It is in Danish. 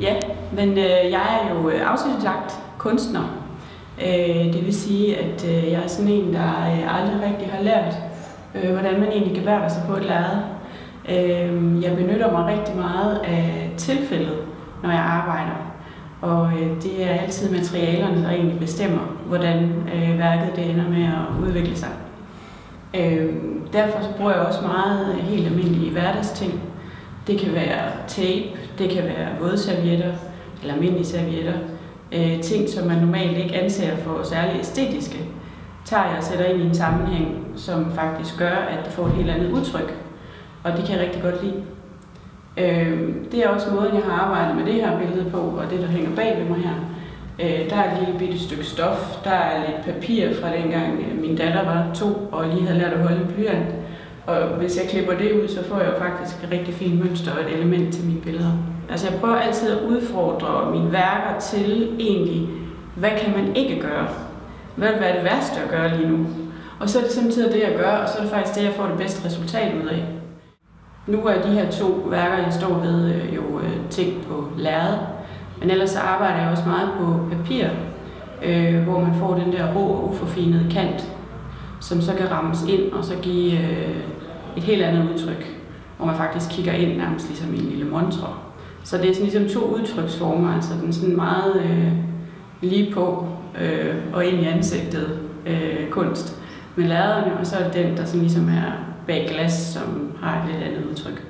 Ja, Men øh, jeg er jo øh, autodidakt kunstner. Øh, det vil sige, at øh, jeg er sådan en, der øh, aldrig rigtig har lært, øh, hvordan man egentlig gebærder sig på et lærred. Øh, jeg benytter mig rigtig meget af tilfældet, når jeg arbejder. Og øh, det er altid materialerne, der egentlig bestemmer, hvordan øh, værket det ender med at udvikle sig. Øh, derfor så bruger jeg også meget øh, helt almindelige hverdagsting. Det kan være tape, det kan være vådservietter eller almindelige servietter. Øh, ting, som man normalt ikke anser for særlig æstetiske, tager jeg og sætter ind i en sammenhæng, som faktisk gør, at det får et helt andet udtryk. Og det kan jeg rigtig godt lide. Øh, det er også måden, jeg har arbejdet med det her billede på, og det, der hænger bag ved mig her. Øh, der er et lille bitte stykke stof, der er lidt papir fra dengang øh, min datter var to og lige havde lært at holde en blyant. Og hvis jeg klipper det ud, så får jeg jo faktisk et rigtig fint mønster og et element til mine billeder. Altså jeg prøver altid at udfordre mine værker til egentlig, hvad kan man ikke gøre? Hvad er det værste at gøre lige nu? Og så er det samtidig det, jeg gør, og så er det faktisk det, jeg får det bedste resultat ud af. Nu er de her to værker, jeg står ved, øh, jo øh, ting på lærred. Men ellers så arbejder jeg også meget på papir, øh, hvor man får den der rå og uforfinede kant, som så kan rammes ind og så give øh, et helt andet udtryk, hvor man faktisk kigger ind nærmest ligesom i en lille montre. Så det er sådan ligesom to udtryksformer, altså den sådan meget øh, lige på øh, og ind i ansigtet øh, kunst med lærrederne, og så er det den, der sådan ligesom er bag glas, som har et lidt andet udtryk.